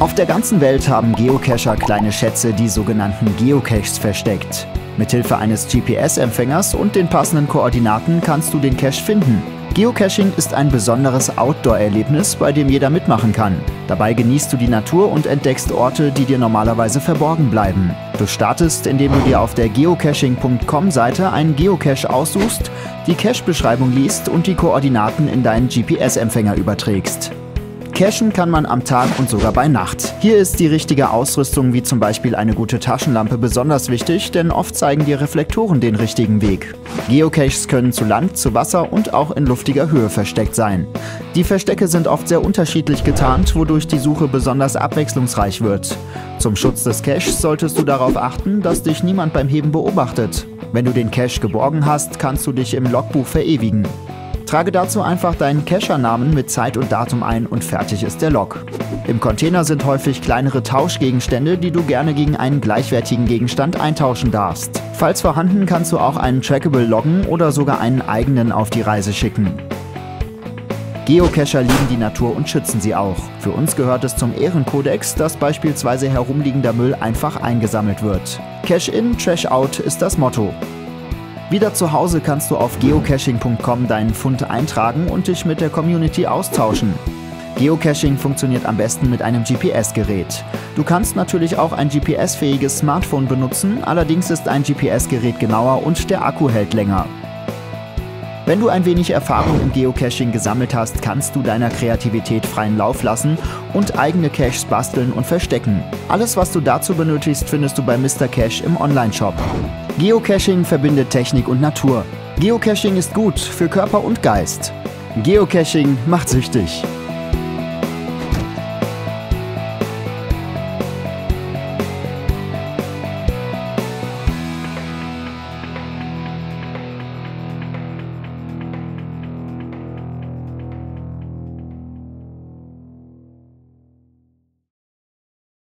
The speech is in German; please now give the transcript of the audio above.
Auf der ganzen Welt haben Geocacher kleine Schätze, die sogenannten Geocaches, versteckt. Mithilfe eines GPS-Empfängers und den passenden Koordinaten kannst du den Cache finden. Geocaching ist ein besonderes Outdoor-Erlebnis, bei dem jeder mitmachen kann. Dabei genießt du die Natur und entdeckst Orte, die dir normalerweise verborgen bleiben. Du startest, indem du dir auf der geocaching.com-Seite einen Geocache aussuchst, die Cache-Beschreibung liest und die Koordinaten in deinen GPS-Empfänger überträgst. Cachen kann man am Tag und sogar bei Nacht. Hier ist die richtige Ausrüstung wie zum Beispiel eine gute Taschenlampe besonders wichtig, denn oft zeigen die Reflektoren den richtigen Weg. Geocaches können zu Land, zu Wasser und auch in luftiger Höhe versteckt sein. Die Verstecke sind oft sehr unterschiedlich getarnt, wodurch die Suche besonders abwechslungsreich wird. Zum Schutz des Caches solltest du darauf achten, dass dich niemand beim Heben beobachtet. Wenn du den Cache geborgen hast, kannst du dich im Logbuch verewigen. Trage dazu einfach deinen Cacher-Namen mit Zeit und Datum ein und fertig ist der Log. Im Container sind häufig kleinere Tauschgegenstände, die du gerne gegen einen gleichwertigen Gegenstand eintauschen darfst. Falls vorhanden, kannst du auch einen Trackable loggen oder sogar einen eigenen auf die Reise schicken. Geocacher lieben die Natur und schützen sie auch. Für uns gehört es zum Ehrenkodex, dass beispielsweise herumliegender Müll einfach eingesammelt wird. Cash in, Trash out ist das Motto. Wieder zu Hause kannst du auf geocaching.com deinen Fund eintragen und dich mit der Community austauschen. Geocaching funktioniert am besten mit einem GPS-Gerät. Du kannst natürlich auch ein GPS-fähiges Smartphone benutzen, allerdings ist ein GPS-Gerät genauer und der Akku hält länger. Wenn du ein wenig Erfahrung im Geocaching gesammelt hast, kannst du deiner Kreativität freien Lauf lassen und eigene Caches basteln und verstecken. Alles, was du dazu benötigst, findest du bei Mr. Cache im Onlineshop. Geocaching verbindet Technik und Natur. Geocaching ist gut für Körper und Geist. Geocaching macht süchtig.